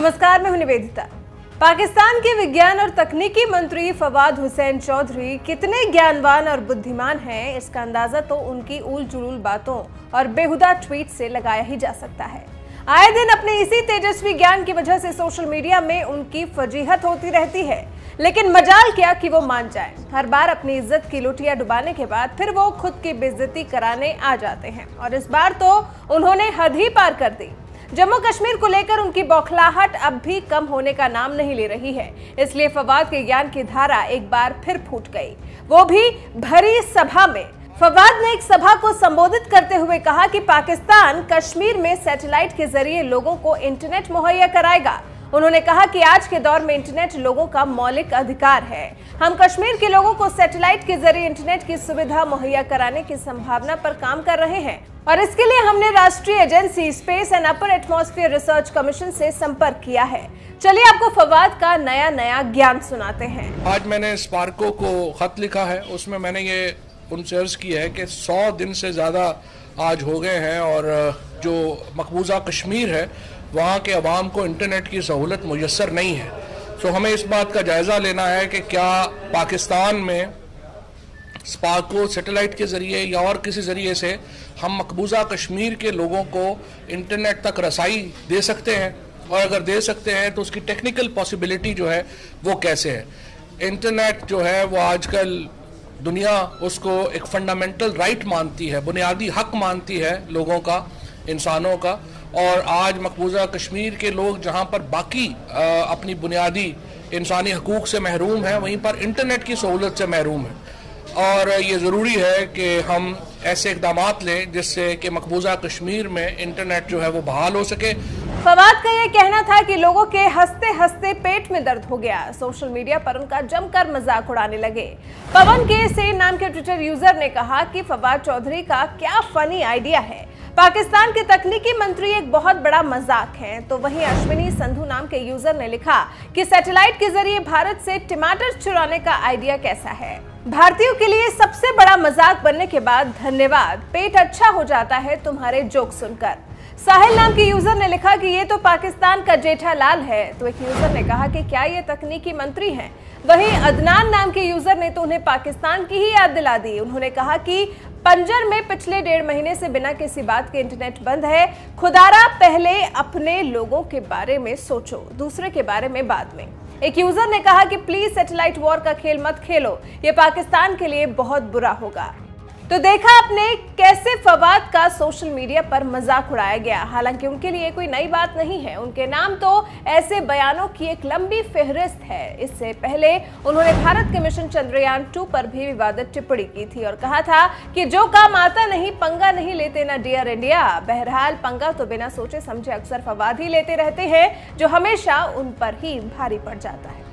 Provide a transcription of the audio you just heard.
नमस्कार, मैं हूँ निवेदिता। पाकिस्तान के विज्ञान और तकनीकी मंत्री फवाद हुसैन चौधरी कितने ज्ञानवान और बुद्धिमान हैं, इसका अंदाज़ा तो उनकी उल जुलूल बातों और बेहुदा ट्वीट से लगाया ही जा सकता है। आए दिन अपने इसी तेजस्वी ज्ञान की वजह से सोशल मीडिया में उनकी फजीहत होती रहती है, लेकिन मजाल क्या कि वो मान जाए। हर बार अपनी इज़्ज़त की लुटिया डुबाने के बाद फिर वो खुद की बेइज्जती कराने आ जाते हैं। और इस बार तो उन्होंने हद ही पार कर दी। जम्मू कश्मीर को लेकर उनकी बौखलाहट अब भी कम होने का नाम नहीं ले रही है। इसलिए फवाद के ज्ञान की धारा एक बार फिर फूट गई। वो भी भरी सभा में। फवाद ने एक सभा को संबोधित करते हुए कहा कि पाकिस्तान कश्मीर में सैटेलाइट के ज़रिए लोगों को इंटरनेट मुहैया कराएगा। उन्होंने कहा कि आज के दौर में इंटरनेट लोगों का मौलिक अधिकार है। हम कश्मीर के लोगों को सैटेलाइट के ज़रिए इंटरनेट की सुविधा मुहैया कराने की संभावना पर काम कर रहे हैं। और इसके लिए हमने राष्ट्रीय agency, space and upper atmosphere research commission से संपर्क किया है। चलिए आपको फवाद का नया नया ज्ञान सुनाते हैं। आज मैंने स्पार्को को खत लिखा है। उसमें मैंने ये उनसे अर्ज़ किया है कि सौ दिन से ज़्यादा आज हो गए हैं और जो मकबूजा कश्मीर है, वहाँ के अवाम को इंटरनेट की सहूलत मैसर नहीं है। तो हमें इस बात का जायज़ा लेना है कि क्या पाकिस्तान में स्पार्को सैटेलाइट के ज़रिए या और किसी ज़रिए से हम मकबूजा कश्मीर के लोगों को इंटरनेट तक रसाई दे सकते हैं। और अगर दे सकते हैं तो उसकी टेक्निकल पॉसिबिलिटी जो है वो कैसे है? इंटरनेट जो है वो आजकल दुनिया उसको एक फंडामेंटल राइट मानती है बुनियादी हक मानती है लोगों का इंसानों का। और आज मकबूजा कश्मीर के लोग जहाँ पर बाकी आ, अपनी बुनियादी इंसानी हकूक़ से महरूम हैं वहीं पर इंटरनेट की सहूलत से महरूम है। और ये ज़रूरी है कि हम ऐसे इकदाम लें जिससे कि मकबूजा कश्मीर में इंटरनेट जो है वो बहाल हो सके। फवाद का ये कहना था कि लोगों के हँसते हँसते पेट में दर्द हो गया। सोशल मीडिया पर उनका जमकर मज़ाक उड़ाने लगे। पवन के सेन नाम के ट्विटर यूज़र ने कहा कि फवाद चौधरी का क्या फनी आइडिया है। पाकिस्तान के तकनीकी मंत्री एक बहुत बड़ा मज़ाक है। तो वहीं अश्विनी संधू नाम के यूज़र ने लिखा कि सैटेलाइट के ज़रिए भारत से टमाटर चुराने का आइडिया कैसा है। भारतीयों के लिए सबसे बड़ा मज़ाक बनने के बाद धन्यवाद। पेट अच्छा हो जाता है तुम्हारे जोक सुनकर। साहिल नाम के यूज़र ने लिखा कि ये तो पाकिस्तान का जेठालाल है। तो एक यूज़र ने कहा कि क्या ये तकनीकी मंत्री हैं? वहीं अदनान नाम के यूज़र ने तो उन्हें पाकिस्तान की ही याद दिला दी। उन्होंने कहा कि पंजर में पिछले डेढ़ महीने से बिना किसी बात के इंटरनेट बंद है। खुदारा पहले अपने लोगों के बारे में सोचो, दूसरे के बारे में बाद में। एक यूज़र ने कहा कि प्लीज़ सैटेलाइट वॉर का खेल मत खेलो। ये पाकिस्तान के लिए बहुत बुरा होगा। तो देखा आपने कैसे फवाद का सोशल मीडिया पर मज़ाक उड़ाया गया। हालाँकि उनके लिए कोई नई बात नहीं है। उनके नाम तो ऐसे बयानों की एक लंबी फेहरिस्त है। इससे पहले उन्होंने भारत के मिशन चंद्रयान टू पर भी विवादित टिप्पणी की थी और कहा था कि जो काम आता नहीं, पंगा नहीं लेते ना डियर इंडिया। बहरहाल, पंगा तो बिना सोचे समझे अक्सर फवाद ही लेते रहते हैं, जो हमेशा उन पर ही भारी पड़ जाता है।